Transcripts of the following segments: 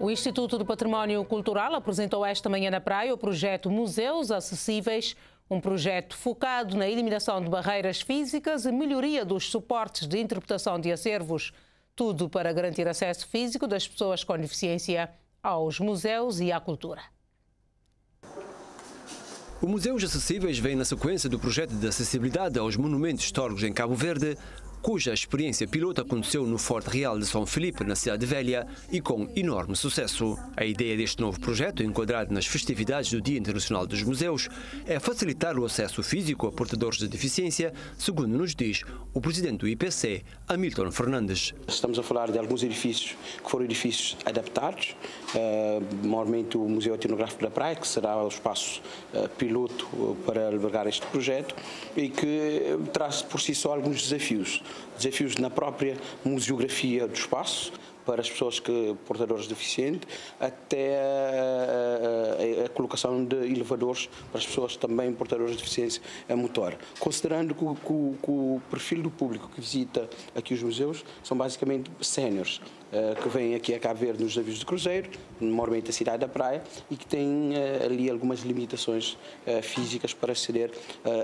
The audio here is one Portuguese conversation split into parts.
O Instituto do Património Cultural apresentou esta manhã na praia o projeto Museus Acessíveis, um projeto focado na eliminação de barreiras físicas e melhoria dos suportes de interpretação de acervos. Tudo para garantir acesso físico das pessoas com deficiência aos museus e à cultura. O Museus Acessíveis vem na sequência do projeto de acessibilidade aos monumentos históricos em Cabo Verde, cuja experiência piloto aconteceu no Forte Real de São Felipe, na Cidade Velha, e com enorme sucesso. A ideia deste novo projeto, enquadrado nas festividades do Dia Internacional dos Museus, é facilitar o acesso físico a portadores de deficiência, segundo nos diz o presidente do IPC, Hamilton Fernandes. Estamos a falar de alguns edifícios que foram edifícios adaptados, uh, o Museu Etnográfico da Praia, que será o espaço uh, piloto para albergar este projeto e que traz por si só alguns desafios desafios na própria museografia do espaço, para as pessoas que portadores deficientes, até a, a, a, colocação de elevadores para as pessoas também portadoras de deficiência motor. Considerando que, que, que, o perfil do público que visita aqui os museus são basicamente séniores, uh, que vêm aqui a Cabo Verde nos navios de cruzeiro, normalmente a cidade da praia, e que têm uh, ali algumas limitações uh, físicas para aceder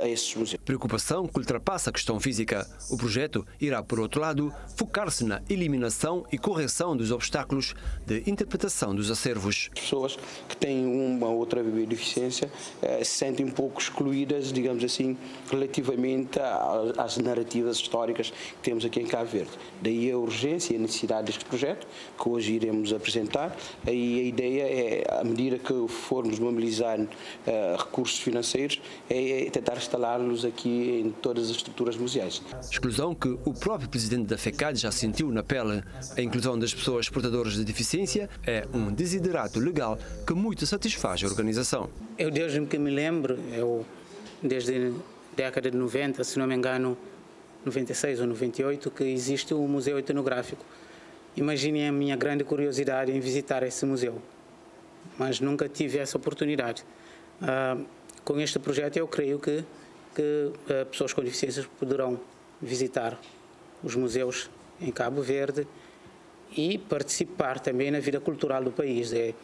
a esses museus. Preocupação que ultrapassa a questão física. O projeto irá, por outro lado, focar-se na eliminação e correção dos obstáculos de interpretação dos acervos. Pessoas que têm uma ou outra deficiência eh, se sentem um pouco excluídas, digamos assim, relativamente às narrativas históricas que temos aqui em Cabo Verde. Daí a urgência e a necessidade deste projeto, que hoje iremos apresentar. E a ideia é, à medida que formos mobilizar uh, recursos financeiros, é tentar instalá-los aqui em todas as estruturas museais. Exclusão que o próprio presidente da FECAD já sentiu na pele. A inclusão das pessoas portadoras de deficiência é um desiderato legal que muito satisfaz a organização. Eu, desde que me lembro, eu, desde a década de 90, se não me engano, 96 ou 98, que existe o Museu Etnográfico. Imaginem a minha grande curiosidade em visitar esse museu, mas nunca tive essa oportunidade. Uh, com este projeto, eu creio que, que uh, pessoas com deficiências poderão visitar os museus em Cabo Verde e participar também na vida cultural do país. É,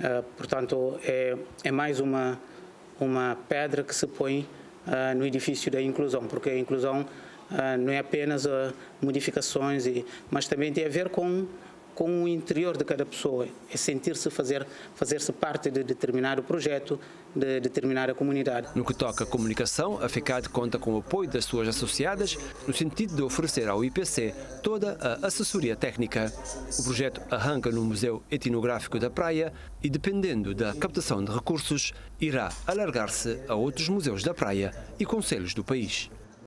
uh, portanto, é, é mais uma, uma pedra que se põe uh, no edifício da inclusão, porque a inclusão uh, não é apenas modificações, mas também tem a ver com com o interior de cada pessoa, é sentir-se fazer fazer-se parte de determinado projeto, de determinada comunidade. No que toca à comunicação, a FECAD conta com o apoio das suas associadas no sentido de oferecer ao IPC toda a assessoria técnica. O projeto arranca no Museu Etnográfico da Praia e, dependendo da captação de recursos, irá alargar-se a outros museus da praia e conselhos do país.